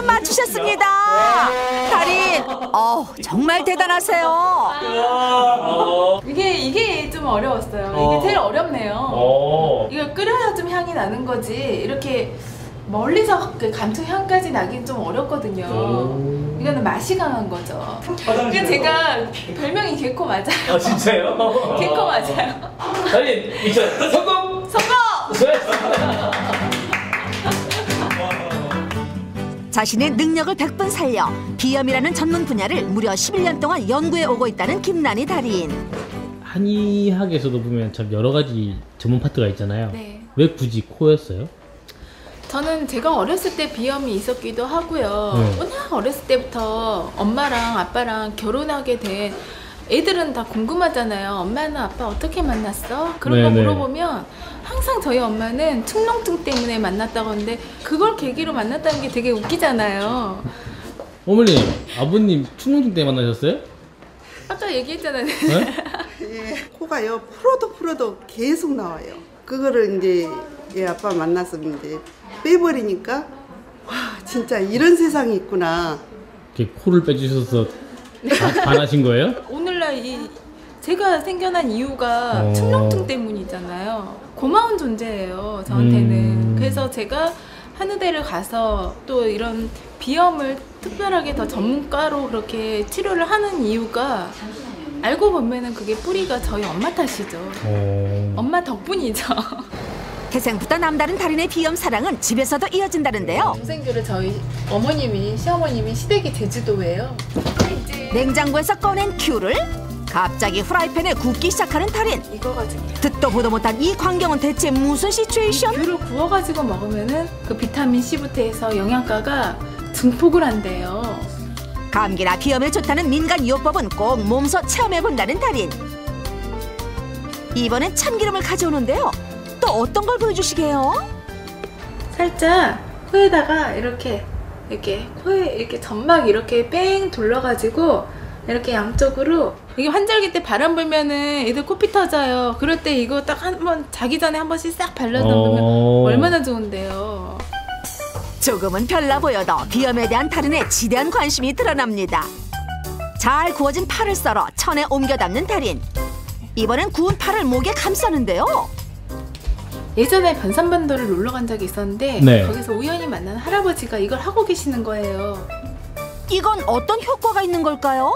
만에 맞추셨습니다. 달인, 어 정말 대단하세요. 이게 이게 좀 어려웠어요. 어. 이게 제일 어렵네요. 어. 이거 끓여야 좀 향이 나는 거지. 이렇게 멀리서 그 감초 향까지 나긴 좀 어렵거든요. 오. 이거는 맛이 강한 거죠. 그러니까 제가 별명이 개코 맞아요. 아 진짜요? 개코 맞아요. 달인 미션 성공. 성공! 자신의 능력을 100분 살려 비염이라는 전문 분야를 무려 11년 동안 연구해 오고 있다는 김난희 달인. 한의학에서도 보면 참 여러 가지 전문 파트가 있잖아요. 네. 왜 굳이 코였어요? 저는 제가 어렸을 때 비염이 있었기도 하고요. 네. 워낙 어렸을 때부터 엄마랑 아빠랑 결혼하게 된 애들은 다 궁금하잖아요. 엄마는 아빠 어떻게 만났어? 그런 거 네네. 물어보면 항상 저희 엄마는 축농증 때문에 만났다고 하는데 그걸 계기로 만났다는 게 되게 웃기잖아요. 어머니, 아버님 축농증 때 만나셨어요? 아까 얘기했잖아요. 네? 예, 코가요 풀어도 풀어도 계속 나와요. 그거를 이제 얘 아빠 만났으면 이제 빼버리니까 와 진짜 이런 세상이 있구나. 이렇게 코를 빼주셔서 바- 반하신 거예요? 제가 생겨난 이유가 어. 축농증 때문이잖아요. 고마운 존재예요, 저한테는. 음. 그래서 제가 한의대를 가서 또 이런 비염을 특별하게 더 전문가로 그렇게 치료를 하는 이유가 알고 보면은 그게 뿌리가 저희 엄마 탓이죠. 어... 엄마 덕분이죠. 태생부터 남다른 달인의 비염 사랑은 집에서도 이어진다는데요. 동생들을 저희 어머님이 시어머님이 시댁이 제주도예요. 냉장고에서 꺼낸 큐를 갑자기 프라이팬에 굽기 시작하는 달인. 이거 가지고 듣도 보도 못한 이 광경은 대체 무슨 시츄에이션? 귤을 구워가지고 먹으면은 그 비타민 C부터 해서 영양가가 증폭을 한대요. 감기나 비염에 좋다는 민간 요법은 꼭 몸소 체험해 본다는 달인. 이번엔 참기름을 가져오는데요. 또 어떤 걸 보여주시게요? 살짝 코에다가 이렇게 이렇게 코에 이렇게 점막 이렇게 뺑 둘러가지고 이렇게 양쪽으로 이게 환절기 때 바람 불면은 애들 코피 터져요. 그럴 때 이거 딱 한 번 자기 전에 한 번씩 싹 발라 놓으면 어. 얼마나 좋은데요. 조금은 별나 보여도 비염에 대한 달인의 지대한 관심이 드러납니다. 잘 구워진 파를 썰어 천에 옮겨 담는 달인. 이번엔 구운 파를 목에 감싸는데요. 예전에 변산반도를 놀러 간 적이 있었는데 네. 거기서 우연히 만난 할아버지가 이걸 하고 계시는 거예요. 이건 어떤 효과가 있는 걸까요?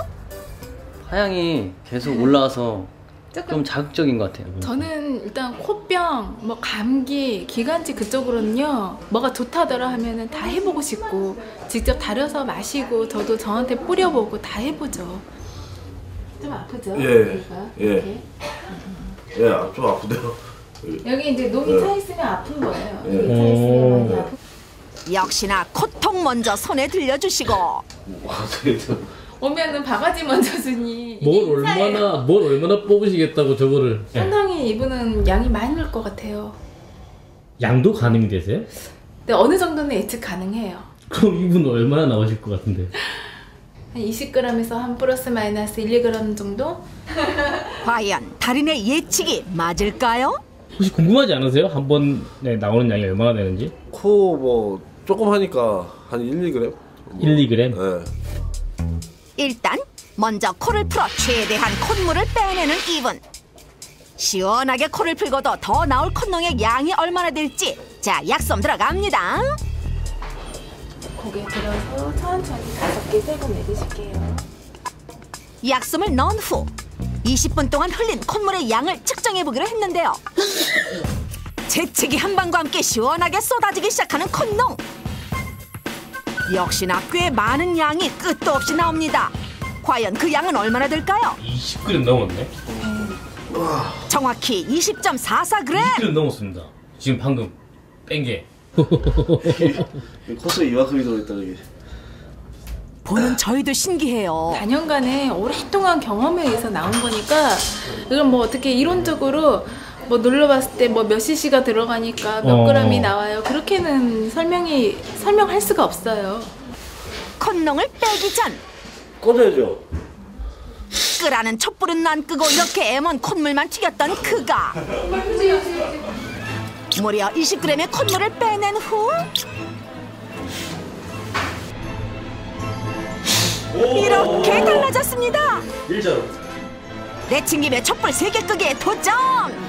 하향이 계속 올라와서 조금 좀 자극적인 것 같아요. 저는 일단 코병, 뭐 감기, 기관지 그쪽으로는요 뭐가 좋다더라 하면은 다 해보고 싶고 직접 다려서 마시고 저도 저한테 뿌려보고 다 해보죠. 좀 아프죠? 예, 여기가? 예. 이렇게? 예, 아, 좀 아프대요. 여기 이제 녹이 네. 차 있으면 아픈 거예요. 예. 여기 차 있으면 많이 아픈. 역시나 코통 먼저 손에 들려주시고 와, 되게 오면은 바가지 먼저 주니 뭘. 얼마나 뭘 얼마나 뽑으시겠다고 저거를 예. 상당히 이분은 양이 많이 넣을 것 같아요. 양도 가능이 되세요? 근데 어느 정도는 예측 가능해요. 그럼 이분 얼마나 나오실 것 같은데? 한 20g에서 한 플러스 마이너스 1, 2g 정도? 과연 달인의 예측이 맞을까요? 혹시 궁금하지 않으세요? 한 번에 나오는 양이 얼마나 되는지? 코 뭐 조금 하니까 한 1, 2g? 1, 2g? 예. 일단 먼저 코를 풀어 최대한 콧물을 빼내는 이분. 시원하게 코를 풀고도 더 나올 콧농의 양이 얼마나 될지 자 약솜 들어갑니다. 고개 들어서 천천히 다섯 개 세고 내리실게요. 약솜을 넣은 후 20분 동안 흘린 콧물의 양을 측정해 보기로 했는데요. 재채기 한 방과 함께 시원하게 쏟아지기 시작하는 콧농. 역시나 꽤 많은 양이 끝도 없이 나옵니다. 과연 그 양은 얼마나 될까요? 20g 넘었네? 정확히 20.44g. 20g 넘었습니다. 지금 방금 뺀 게. 코스에 이만큼이 들어있다, 저기. 보는 저희도 신기해요. 단연간의 오랫동안 경험에 의해서 나온 거니까 이건 뭐 어떻게 이론적으로 뭐 눌러봤을 때 뭐 몇 cc가 들어가니까 몇 어. g이 나와요. 그렇게는 설명이 설명할 수가 없어요. 콧농을 빼기 전 꺼내야죠. 끄라는 촛불은 안 끄고 이렇게 애먼 콧물만 튀겼던 그가 무려 20g의 콧물을 빼낸 후 이렇게 달라졌습니다. 일자로. 내친김에 촛불 세 개 끄기에 도전!